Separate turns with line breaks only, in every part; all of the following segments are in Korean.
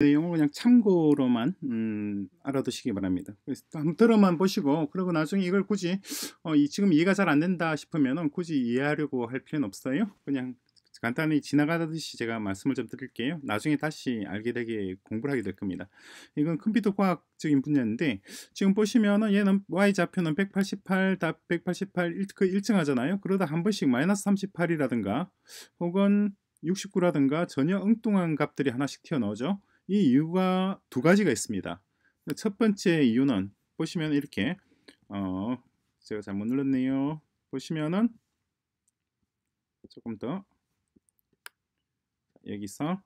내용을 그냥 참고로만 음, 알아두시기 바랍니다. 그래서 한번 들어만 보시고 그리고 나중에 이걸 굳이 어, 이, 지금 이해가 잘 안 된다 싶으면 굳이 이해하려고 할 필요는 없어요. 그냥 간단히 지나가듯이 제가 말씀을 좀 드릴게요. 나중에 다시 알게 되게 공부를 하게 될 겁니다. 이건 컴퓨터 과학적인 분야인데 지금 보시면은 얘는 y좌표는 188, 188그 1층 하잖아요. 그러다 한 번씩 마이너스 38이라든가 혹은 69라든가 전혀 엉뚱한 값들이 하나씩 튀어나오죠. 이 이유가 두 가지가 있습니다. 첫 번째 이유는 보시면 이렇게 어 제가 잘못 눌렀네요. 보시면은 조금 더 여기서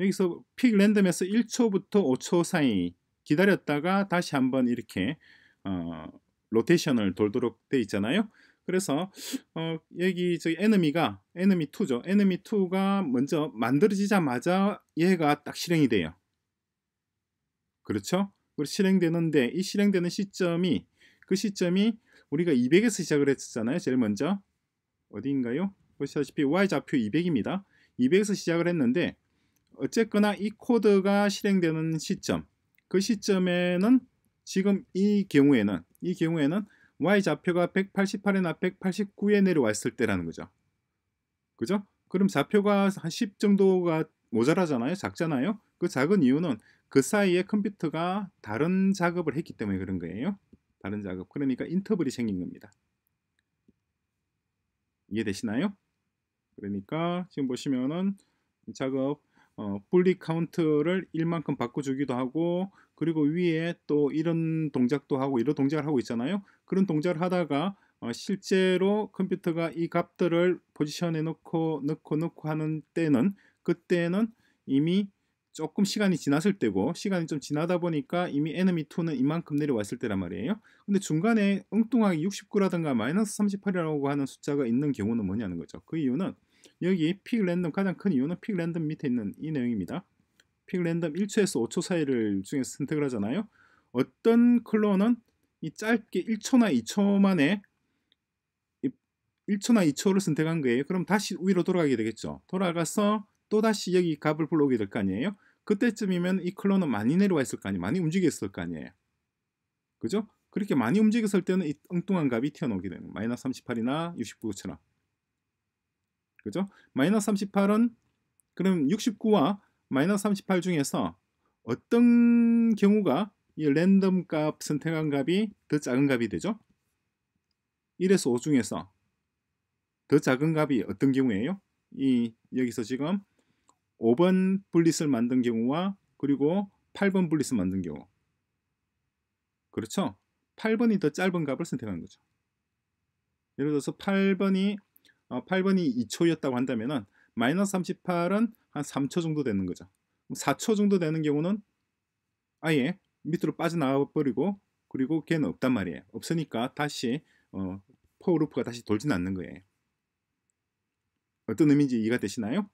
여기서 픽 랜덤에서 1초부터 5초 사이 기다렸다가 다시 한번 이렇게 어, 로테이션을 돌도록 돼 있잖아요. 그래서 어, 여기 저기 에너미가 에너미 2죠. 에너미 2가 먼저 만들어지자마자 얘가 딱 실행이 돼요. 그렇죠? 그리고 실행되는데 이 실행되는 시점이 그 시점이 우리가 200에서 시작을 했었잖아요. 제일 먼저 어디인가요? 보시다시피 y좌표 200입니다. 200에서 시작을 했는데 어쨌거나 이 코드가 실행되는 시점 그 시점에는 지금 이 경우에는 이 경우에는 y좌표가 188이나 189에 내려왔을 때라는 거죠. 그죠? 그럼 좌표가 한 10 정도가 모자라잖아요. 작잖아요. 그 작은 이유는 그 사이에 컴퓨터가 다른 작업을 했기 때문에 그런 거예요. 다른 작업. 그러니까 인터벌이 생긴 겁니다. 이해되시나요? 그러니까 지금 보시면은 작업 어, 분리 카운트를 1만큼 바꿔주기도 하고 그리고 위에 또 이런 동작도 하고 이런 동작을 하고 있잖아요. 그런 동작을 하다가 어, 실제로 컴퓨터가 이 값들을 포지션에 넣고 넣고 넣고 하는 때는 그때는 이미 조금 시간이 지났을 때고 시간이 좀 지나다 보니까 이미 enemy 2는 이만큼 내려왔을 때란 말이에요. 근데 중간에 엉뚱하게 69라든가 마이너스 38이라고 하는 숫자가 있는 경우는 뭐냐는 거죠. 그 이유는 여기 pick random 가장 큰 이유는 pick random 밑에 있는 이 내용입니다. pick random 1초에서 5초 사이를 중에서 선택을 하잖아요. 어떤 클론은 이 짧게 1초나 2초 만에 1초나 2초를 선택한 거예요. 그럼 다시 위로 돌아가게 되겠죠. 돌아가서 또 다시 여기 값을 불러오게 될 거 아니에요. 그때쯤이면 이 클론은 많이 내려와 있을 거 아니에요. 많이 움직였을 거 아니에요. 그죠? 그렇게 많이 움직였을 때는 이 엉뚱한 값이 튀어나오게 되는. 마이너스 38이나 69처럼. 그죠? 마이너스 38은 그럼 69와 마이너스 38 중에서 어떤 경우가 이 랜덤 값 선택한 값이 더 작은 값이 되죠? 1에서 5 중에서 더 작은 값이 어떤 경우예요? 이 여기서 지금 5번 분릿을 만든 경우와 그리고 8번 분릿을 만든 경우 그렇죠? 8번이 더 짧은 값을 선택하는 거죠. 예를 들어서 8번이 어, 8번이 2초였다고 한다면은 마이너스 38은 한 3초 정도 되는 거죠. 4초 정도 되는 경우는 아예 밑으로 빠져나와 버리고 그리고 걔는 없단 말이에요. 없으니까 다시 어, 포르프가 다시 돌진 않는 거예요. 어떤 의미인지 이해가 되시나요?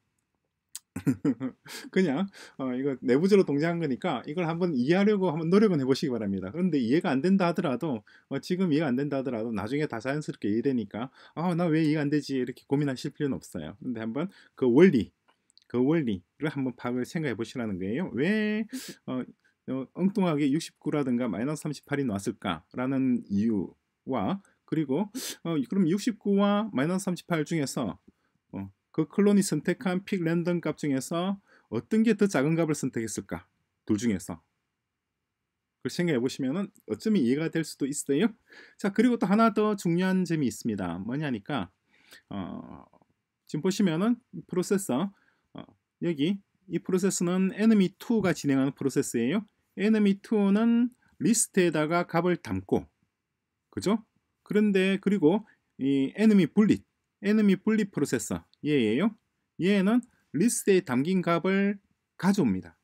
그냥 어, 이거 내부적으로 동작한 거니까 이걸 한번 이해하려고 한번 노력은 해보시기 바랍니다. 그런데 이해가 안 된다 하더라도 어, 지금 이해가 안 된다 하더라도 나중에 다 자연스럽게 이해되니까 아나 왜 이해가 안 되지 이렇게 고민하실 필요는 없어요. 근데 한번 그 원리 그 원리를 한번 파악을 생각해 보시라는 거예요. 왜 어, 어, 엉뚱하게 69라든가 마이너스 38이 나왔을까라는 이유와 그리고 어, 그럼 69와 마이너스 38 중에서 그 클론이 선택한 픽 랜덤 값 중에서 어떤 게 더 작은 값을 선택했을까? 둘 중에서. 그걸 생각해 보시면은 어쩌면 이해가 될 수도 있어요. 자, 그리고 또 하나 더 중요한 점이 있습니다. 뭐냐니까 어, 지금 보시면은 프로세서 어, 여기 이 프로세스는 enemy 2가 진행하는 프로세스예요. enemy 2는 리스트에다가 값을 담고 그죠? 그런데 그리고 이 enemy bullet enemy bullet 프로세서 얘예요. 얘는 리스트에 담긴 값을 가져옵니다.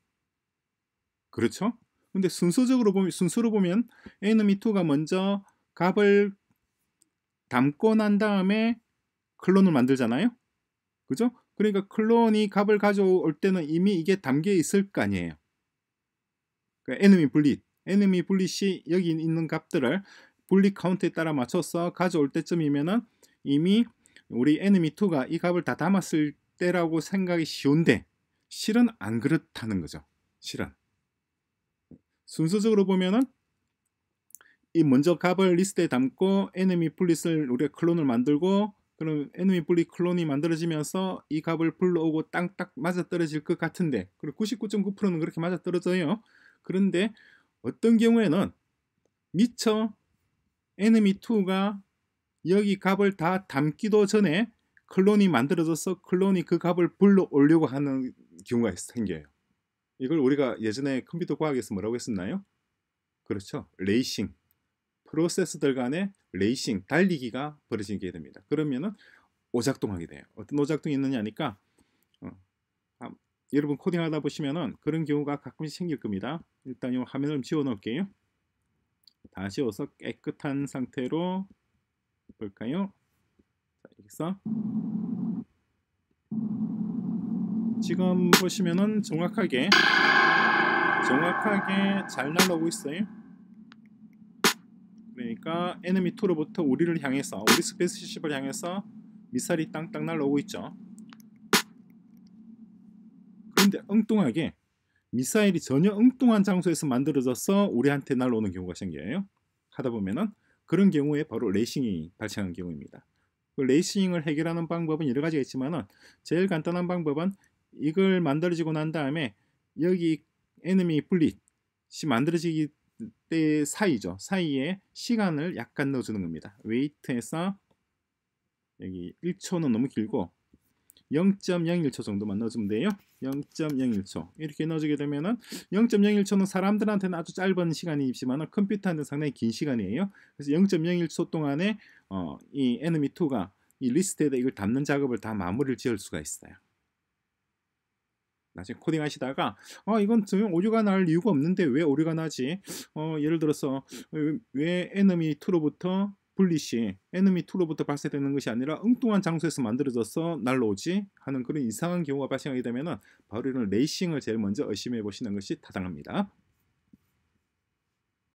그렇죠? 근데 순서적으로 보면 순서로 보면 enemy 2가 먼저 값을 담고 난 다음에 클론을 만들잖아요. 그죠? 그러니까 클론이 값을 가져올 때는 이미 이게 담겨 있을 거 아니에요. 그러니까 enemy 분릿, enemy 분릿이 여기 있는 값들을 bullet 카운트에 따라 맞춰서 가져올 때쯤이면은 이미 우리 enemy2가 이 값을 다 담았을 때라고 생각이 쉬운데 실은 안 그렇다는 거죠. 실은 순서적으로 보면은 이 먼저 값을 리스트에 담고 enemy bullet을 우리가 클론을 만들고 그럼 enemy bullet 클론이 만들어지면서 이 값을 불러오고 땅딱 맞아 떨어질 것 같은데 그리고 99.9%는 그렇게 맞아 떨어져요. 그런데 어떤 경우에는 미처 enemy 2가 여기 값을 다 담기도 전에 클론이 만들어져서 클론이 그 값을 불러 올려고 하는 경우가 생겨요. 이걸 우리가 예전에 컴퓨터 과학에서 뭐라고 했었나요? 그렇죠. 레이싱. 프로세스들 간의 레이싱, 달리기가 벌어지게 됩니다. 그러면은 오작동하게 돼요. 어떤 오작동이 있느냐니까 어, 아, 여러분 코딩하다 보시면은 그런 경우가 가끔씩 생길 겁니다. 일단 이 화면을 지워 놓을게요. 다 지워서 깨끗한 상태로 볼까요? 자, 여기서 지금 보시면은 정확하게 정확하게 잘 날아오고 있어요. 그러니까 에너미 2로부터 우리를 향해서 우리 스페이스십을 향해서 미사일이 땅땅 날아오고 있죠. 그런데 엉뚱하게 미사일이 전혀 엉뚱한 장소에서 만들어져서 우리한테 날아오는 경우가 생겨요. 하다 보면은 그런 경우에 바로 레이싱이 발생한 경우입니다. 그 레이싱을 해결하는 방법은 여러 가지가 있지만은 제일 간단한 방법은 이걸 만들어지고 난 다음에 여기 enemy bullet이 만들어지기 때 사이죠. 사이에 시간을 약간 넣어주는 겁니다. wait에서 여기 1초는 너무 길고 0.01초 정도만 넣어주면 돼요. 0.01초 이렇게 넣어주게 되면은 0.01초는 사람들한테는 아주 짧은 시간이지만 컴퓨터한테는 상당히 긴 시간이에요. 그래서 0.01초 동안에 어, 이 enemy 2가 이 리스트에다 이걸 담는 작업을 다 마무리를 지을 수가 있어요. 나중에 코딩 하시다가 어 이건 전혀 오류가 날 이유가 없는데 왜 오류가 나지? 어 예를 들어서 왜, 왜 enemy 2로부터 분리시 enemy 2로부터 발생되는 것이 아니라 엉뚱한 장소에서 만들어져서 날라오지 하는 그런 이상한 경우가 발생하게 되면은 바로 이런 레이싱을 제일 먼저 의심해 보시는 것이 타당합니다.